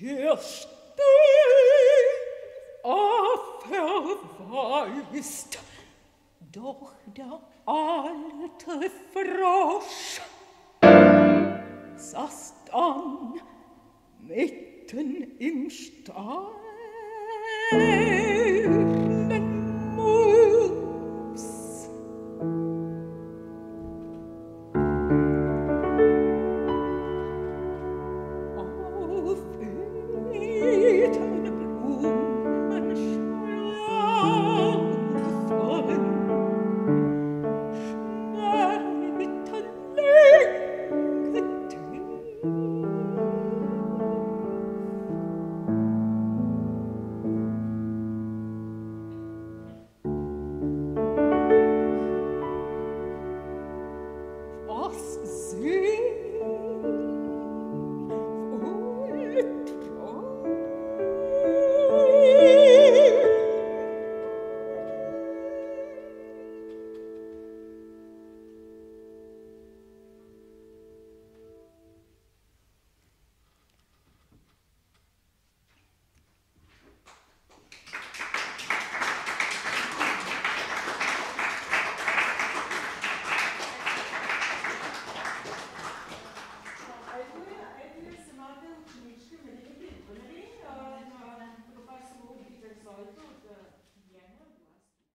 Der steht auf verweist, doch der alte Frosch saß dann mit mitten im Stall. See?